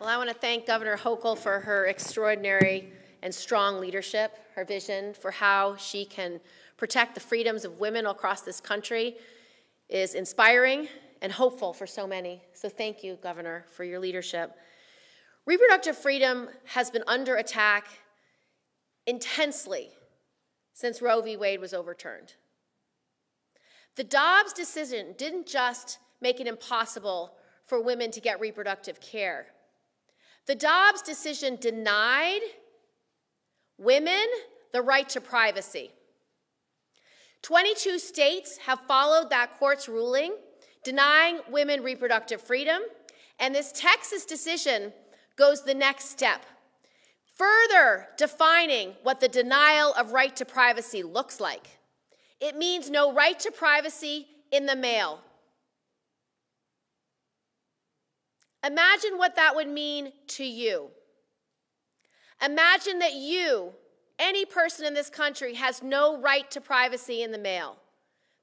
Well, I want to thank Governor Hochul for her extraordinary and strong leadership, her vision for how she can protect the freedoms of women across this country is inspiring and hopeful for so many. So thank you, Governor, for your leadership. Reproductive freedom has been under attack intensely since Roe v. Wade was overturned. The Dobbs decision didn't just make it impossible for women to get reproductive care. The Dobbs decision denied women the right to privacy. 22 states have followed that court's ruling, denying women reproductive freedom, and this Texas decision goes the next step, further defining what the denial of right to privacy looks like. It means no right to privacy in the mail. Imagine what that would mean to you. Imagine that you, any person in this country, has no right to privacy in the mail.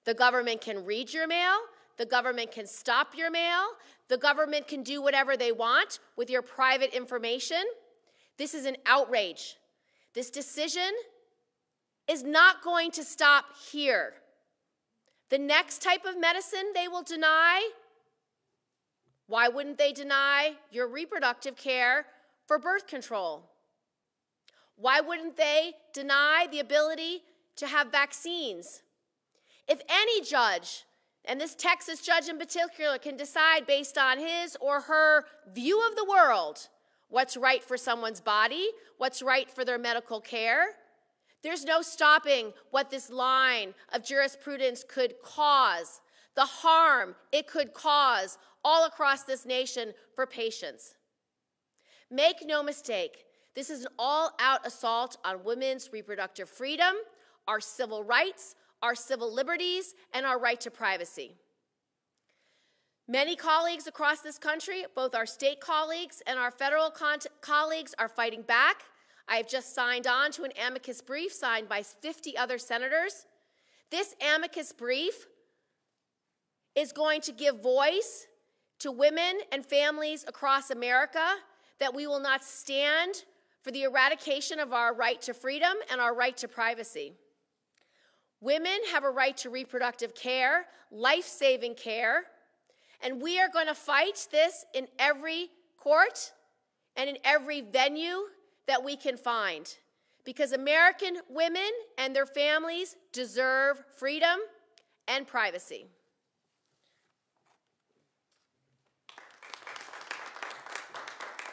The government can read your mail, the government can stop your mail, the government can do whatever they want with your private information. This is an outrage. This decision is not going to stop here. The next type of medicine they will deny, why wouldn't they deny your reproductive care for birth control? Why wouldn't they deny the ability to have vaccines? If any judge, and this Texas judge in particular, can decide based on his or her view of the world what's right for someone's body, what's right for their medical care, there's no stopping what this line of jurisprudence could cause, the harm it could cause all across this nation for patients. Make no mistake, this is an all out assault on women's reproductive freedom, our civil rights, our civil liberties, and our right to privacy. Many colleagues across this country, both our state colleagues and our federal colleagues, are fighting back. I have just signed on to an amicus brief signed by 50 other senators. This amicus brief is going to give voice to women and families across America that we will not stand for the eradication of our right to freedom and our right to privacy. Women have a right to reproductive care, life saving care, and we are going to fight this in every court and in every venue that we can find because American women and their families deserve freedom and privacy.